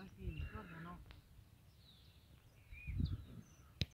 Aquí, corre.